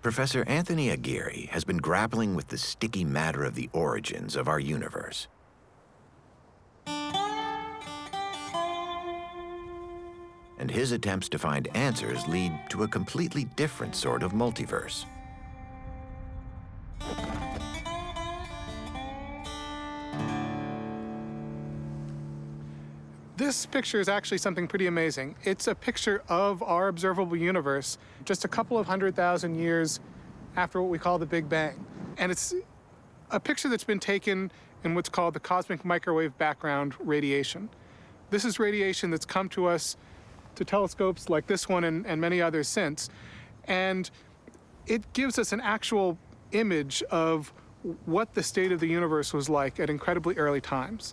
Professor Anthony Aguirre has been grappling with the sticky matter of the origins of our universe. And his attempts to find answers lead to a completely different sort of multiverse. This picture is actually something pretty amazing. It's a picture of our observable universe just a couple of hundred thousand years after what we call the Big Bang. And it's a picture that's been taken in what's called the cosmic microwave background radiation. This is radiation that's come to us to telescopes like this one and, and many others since. And it gives us an actual image of what the state of the universe was like at incredibly early times.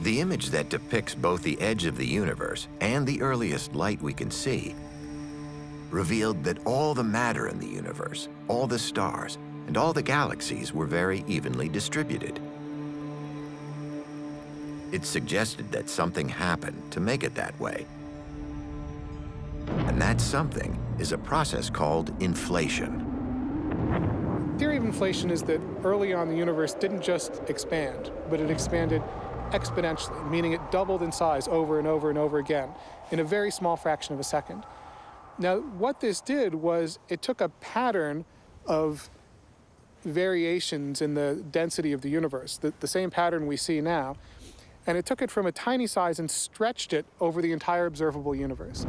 The image that depicts both the edge of the universe and the earliest light we can see revealed that all the matter in the universe, all the stars, and all the galaxies were very evenly distributed. It suggested that something happened to make it that way. And that something is a process called inflation. The Theory of inflation is that early on the universe didn't just expand, but it expanded exponentially, meaning it doubled in size over and over and over again in a very small fraction of a second. Now, what this did was it took a pattern of variations in the density of the universe, the, the same pattern we see now, and it took it from a tiny size and stretched it over the entire observable universe.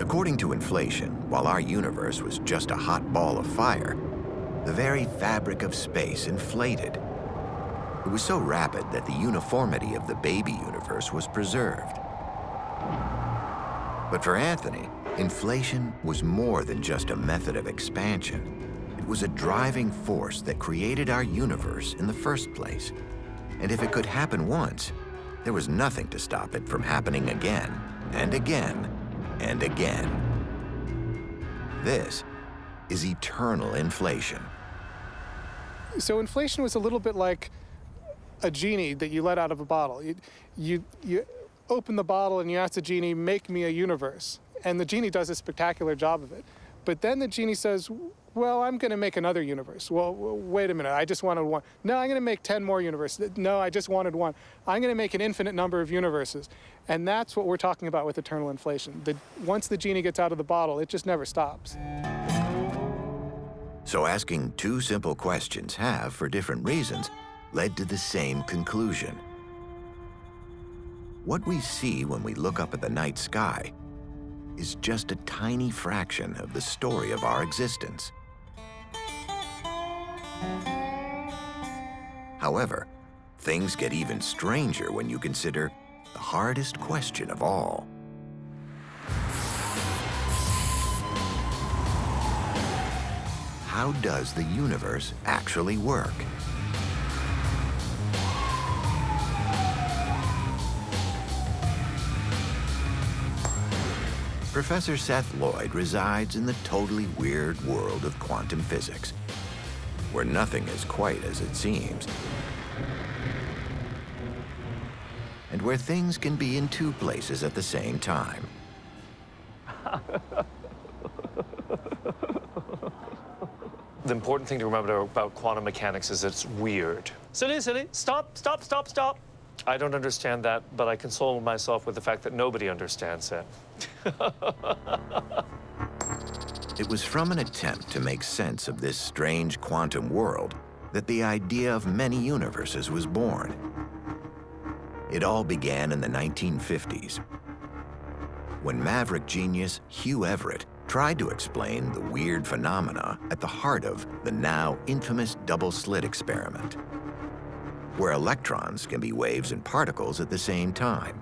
According to inflation, while our universe was just a hot ball of fire, the very fabric of space inflated. It was so rapid that the uniformity of the baby universe was preserved. But for Anthony, inflation was more than just a method of expansion. It was a driving force that created our universe in the first place. And if it could happen once, there was nothing to stop it from happening again and again and again. This is eternal inflation. So inflation was a little bit like a genie that you let out of a bottle. You, you, you open the bottle and you ask the genie, make me a universe. And the genie does a spectacular job of it. But then the genie says, well, I'm going to make another universe. Well, wait a minute, I just wanted one. No, I'm going to make 10 more universes. No, I just wanted one. I'm going to make an infinite number of universes. And that's what we're talking about with eternal inflation. The, once the genie gets out of the bottle, it just never stops. So asking two simple questions have, for different reasons, led to the same conclusion. What we see when we look up at the night sky is just a tiny fraction of the story of our existence. However, things get even stranger when you consider the hardest question of all. How does the universe actually work? Professor Seth Lloyd resides in the totally weird world of quantum physics, where nothing is quite as it seems, and where things can be in two places at the same time. the important thing to remember about quantum mechanics is it's weird. Silly, silly, stop, stop, stop, stop. I don't understand that, but I console myself with the fact that nobody understands it. it was from an attempt to make sense of this strange quantum world that the idea of many universes was born. It all began in the 1950s, when maverick genius Hugh Everett tried to explain the weird phenomena at the heart of the now infamous double-slit experiment, where electrons can be waves and particles at the same time.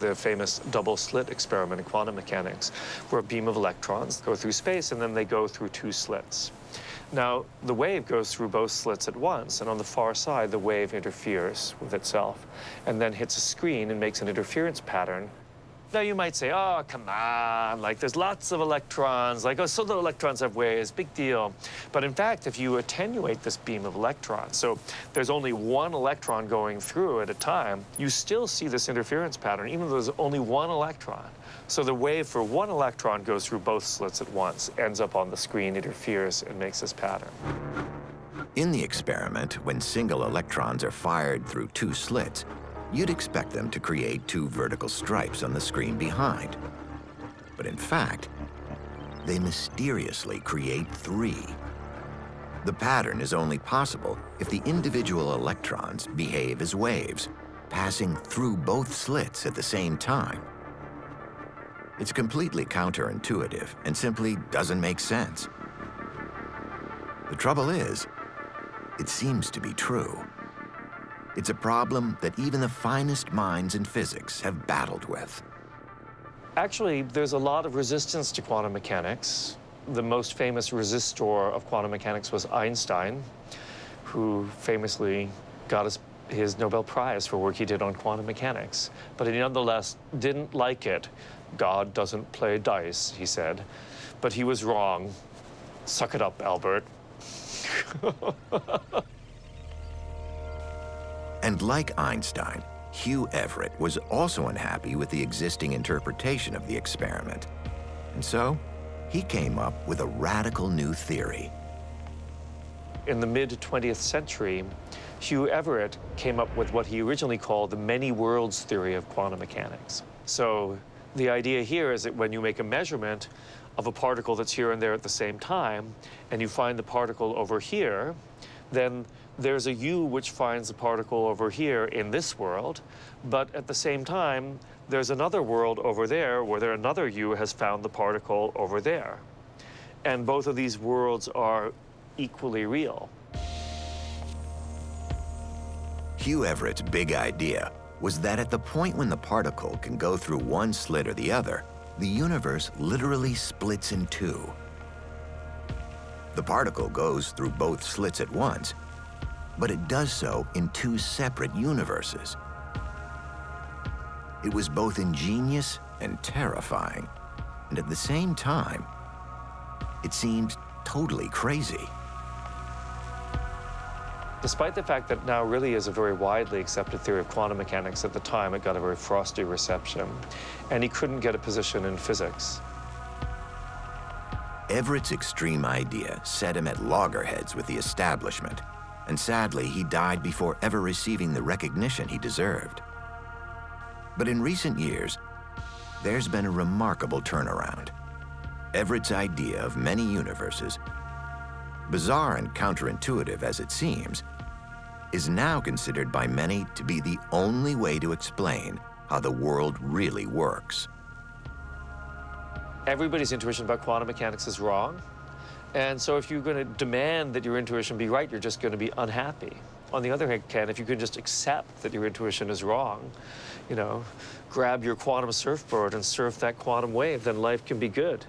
The famous double-slit experiment in quantum mechanics, where a beam of electrons go through space and then they go through two slits. Now, the wave goes through both slits at once, and on the far side, the wave interferes with itself and then hits a screen and makes an interference pattern Now you might say, oh, come on, like there's lots of electrons, like, oh, so the electrons have waves, big deal. But in fact, if you attenuate this beam of electrons, so there's only one electron going through at a time, you still see this interference pattern, even though there's only one electron. So the wave for one electron goes through both slits at once, ends up on the screen, interferes, and makes this pattern. In the experiment, when single electrons are fired through two slits, you'd expect them to create two vertical stripes on the screen behind. But in fact, they mysteriously create three. The pattern is only possible if the individual electrons behave as waves, passing through both slits at the same time. It's completely counterintuitive and simply doesn't make sense. The trouble is, it seems to be true. It's a problem that even the finest minds in physics have battled with. Actually, there's a lot of resistance to quantum mechanics. The most famous resistor of quantum mechanics was Einstein, who famously got his, his Nobel Prize for work he did on quantum mechanics. But he nonetheless didn't like it. God doesn't play dice, he said. But he was wrong. Suck it up, Albert. And like Einstein, Hugh Everett was also unhappy with the existing interpretation of the experiment. And so, he came up with a radical new theory. In the mid-20th century, Hugh Everett came up with what he originally called the many worlds theory of quantum mechanics. So the idea here is that when you make a measurement of a particle that's here and there at the same time, and you find the particle over here, then there's a you which finds the particle over here in this world, but at the same time, there's another world over there where there another you has found the particle over there. And both of these worlds are equally real. Hugh Everett's big idea was that at the point when the particle can go through one slit or the other, the universe literally splits in two. The particle goes through both slits at once, but it does so in two separate universes. It was both ingenious and terrifying, and at the same time, it seemed totally crazy. Despite the fact that now really is a very widely accepted theory of quantum mechanics, at the time it got a very frosty reception, and he couldn't get a position in physics. Everett's extreme idea set him at loggerheads with the establishment, and sadly, he died before ever receiving the recognition he deserved. But in recent years, there's been a remarkable turnaround. Everett's idea of many universes, bizarre and counterintuitive as it seems, is now considered by many to be the only way to explain how the world really works. Everybody's intuition about quantum mechanics is wrong. And so if you're going to demand that your intuition be right, you're just going to be unhappy. On the other hand, Ken, if you can just accept that your intuition is wrong, you know, grab your quantum surfboard and surf that quantum wave, then life can be good.